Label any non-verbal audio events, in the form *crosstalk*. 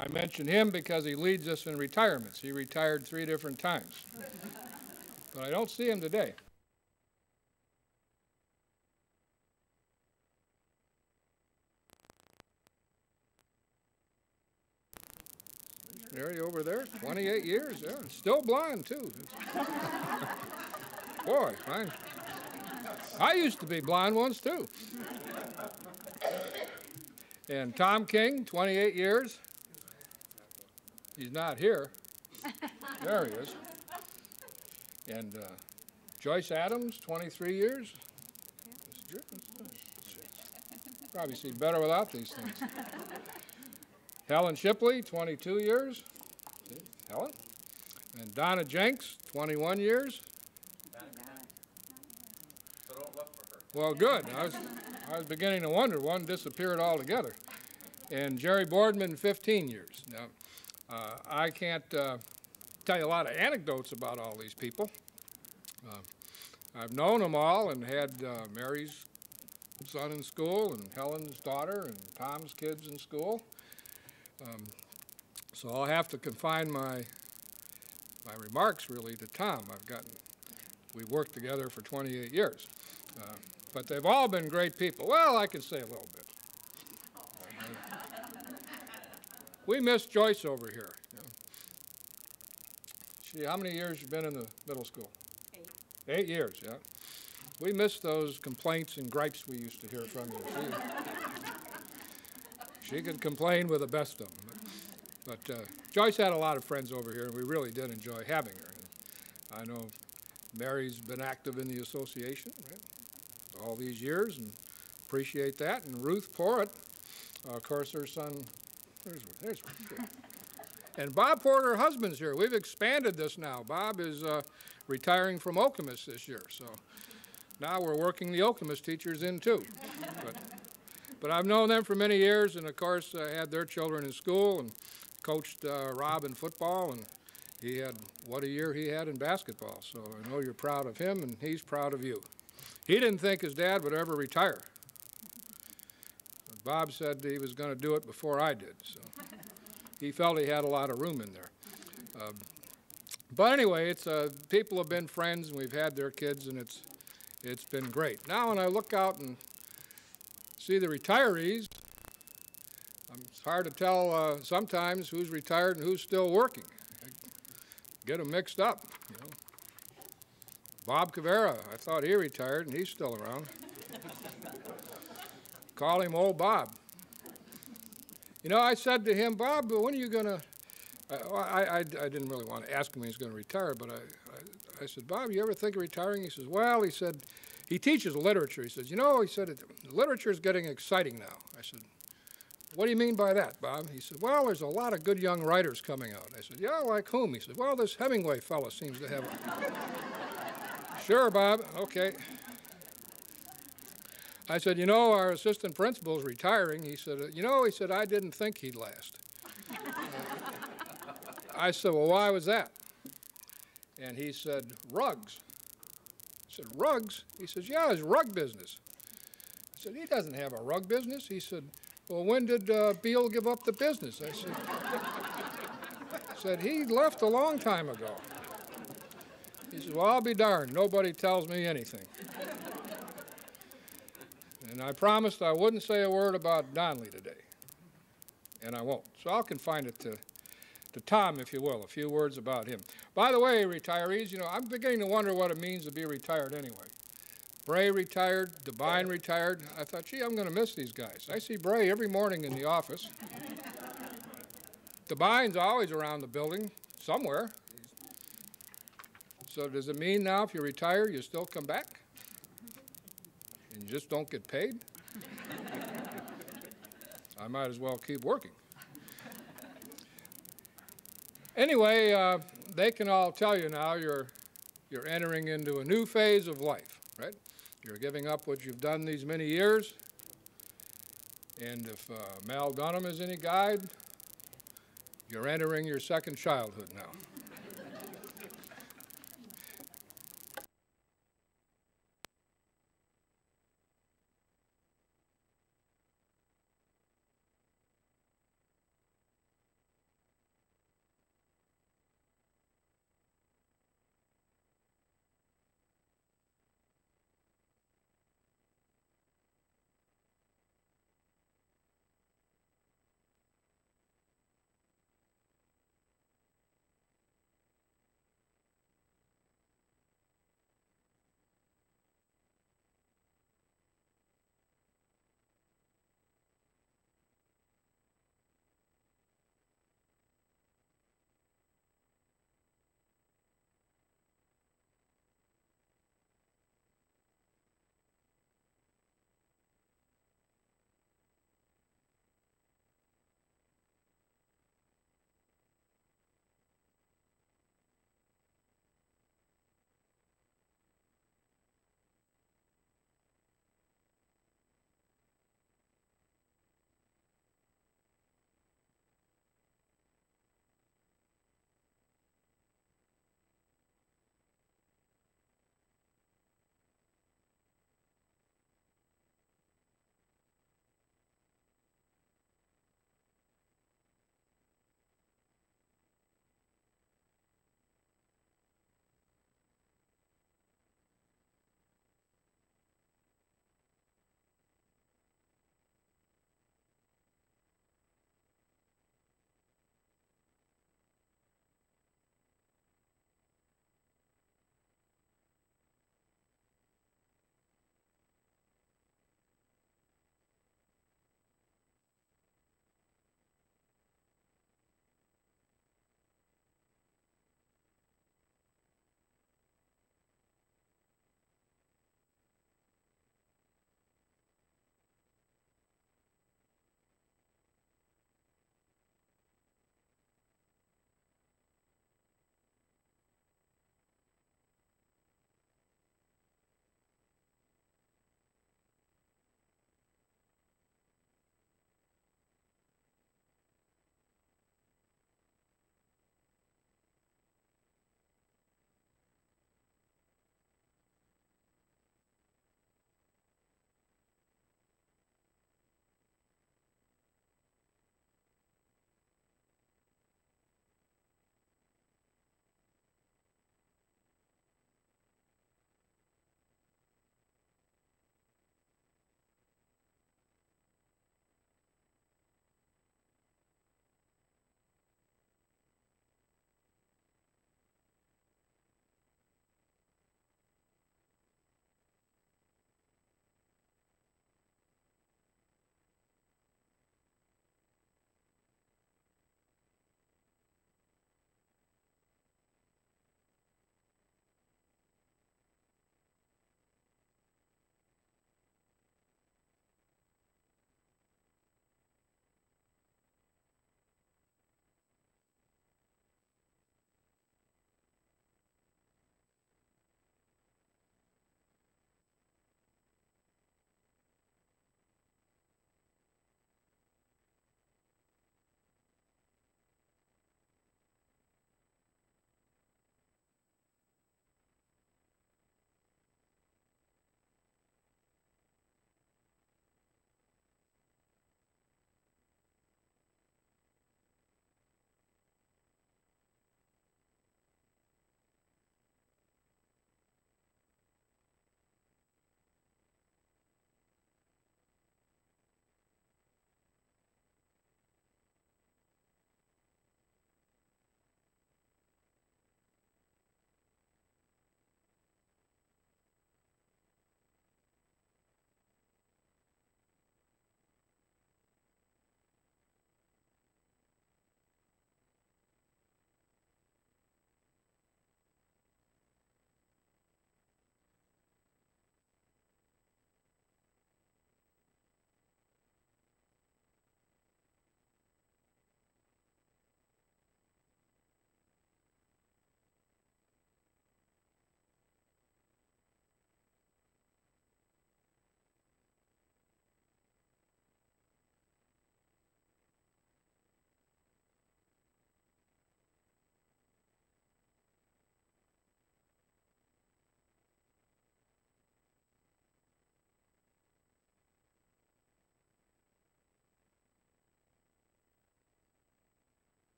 I mention him because he leads us in retirements. He retired three different times. But I don't see him today. Mary over there, 28 years, yeah, still blind too. *laughs* Boy, I, I used to be blind once too. And Tom King, 28 years. He's not here. *laughs* There he is. And uh, Joyce Adams, 23 years. Probably see better without these things. *laughs* Helen Shipley, 22 years. Helen. And Donna Jenks, 21 years. Well, good. I was, I was beginning to wonder. One disappeared altogether. And Jerry Boardman, 15 years. Now, uh, I can't uh, tell you a lot of anecdotes about all these people. Uh, I've known them all and had uh, Mary's son in school and Helen's daughter and Tom's kids in school. Um, so I'll have to confine my my remarks really to Tom. I've gotten we've worked together for 28 years, uh, but they've all been great people. Well, I can say a little bit. We miss Joyce over here. You know. She, how many years you been in the middle school? Eight. Eight years, yeah. We miss those complaints and gripes we used to hear from you. She, she could complain with the best of them. But, but uh, Joyce had a lot of friends over here, and we really did enjoy having her. And I know Mary's been active in the association right, all these years, and appreciate that. And Ruth Porritt, uh, of course, her son, there's, there's and Bob Porter, husband's here. We've expanded this now. Bob is uh, retiring from Okemos this year, so now we're working the Okemos teachers in too. But, but I've known them for many years, and of course, I had their children in school and coached uh, Rob in football, and he had what a year he had in basketball. So I know you're proud of him, and he's proud of you. He didn't think his dad would ever retire. Bob said he was going to do it before I did, so *laughs* he felt he had a lot of room in there. Um, but anyway, it's uh, people have been friends, and we've had their kids, and it's it's been great. Now, when I look out and see the retirees, um, it's hard to tell uh, sometimes who's retired and who's still working. I get them mixed up, you know. Bob Cavera, I thought he retired and he's still around. Call him old Bob. You know, I said to him, Bob, when are you going to, uh, I, I, I, didn't really want to ask him when he's going to retire, but I, I, I said, Bob, you ever think of retiring? He says, well, he said, he teaches literature. He says, you know, he said, literature is getting exciting now. I said, what do you mean by that, Bob? He said, well, there's a lot of good young writers coming out. I said, yeah, like whom? He said, well, this Hemingway fellow seems to have a... *laughs* sure, Bob, okay. I said, you know, our assistant principal's retiring. He said, you know, he said, I didn't think he'd last. *laughs* I said, well, why was that? And he said, rugs. I said, rugs? He says, yeah, his rug business. I said, he doesn't have a rug business. He said, well, when did uh, Beale give up the business? I said, *laughs* said, he left a long time ago. He said, well, I'll be darned. Nobody tells me anything. And I promised I wouldn't say a word about Donley today. And I won't. So I'll confine it to, to Tom, if you will, a few words about him. By the way, retirees, you know, I'm beginning to wonder what it means to be retired anyway. Bray retired, Devine retired. I thought, gee, I'm going to miss these guys. I see Bray every morning in the office. *laughs* Devine's always around the building, somewhere. So does it mean now if you retire, you still come back? And just don't get paid? I might as well keep working. Anyway, uh, they can all tell you now you're, you're entering into a new phase of life, right? You're giving up what you've done these many years. And if uh, Mal Dunham is any guide, you're entering your second childhood now.